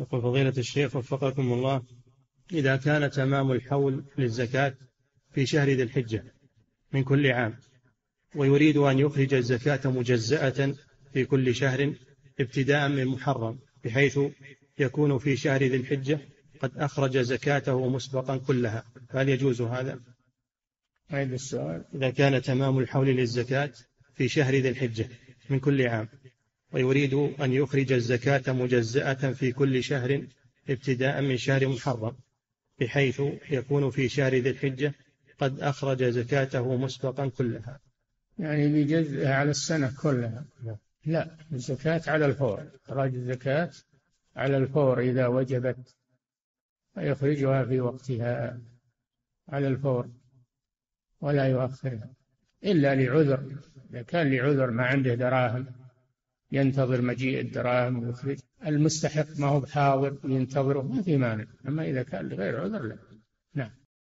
يقول فضيلة الشيخ وفقكم الله إذا كان تمام الحول للزكاة في شهر ذي الحجة من كل عام ويريد أن يخرج الزكاة مجزأة في كل شهر ابتداء من محرم بحيث يكون في شهر ذي الحجة قد أخرج زكاته مسبقا كلها فهل يجوز هذا؟ عيد السؤال إذا كان تمام الحول للزكاة في شهر ذي الحجة من كل عام ويريد أن يخرج الزكاة مجزأة في كل شهر ابتداء من شهر محرم بحيث يكون في شهر ذي الحجة قد أخرج زكاته مسبقا كلها. يعني بجزءها على السنة كلها؟ لا الزكاة على الفور. إخراج الزكاة على الفور إذا وجبت ويخرجها في وقتها على الفور ولا يؤخرها إلا لعذر إذا كان لعذر ما عنده دراهم. ينتظر مجيء الدراهم ويخرج. المستحق ما هو بحاضر ينتظره ما في مانع. أما إذا كان لغير عذر لا. نعم.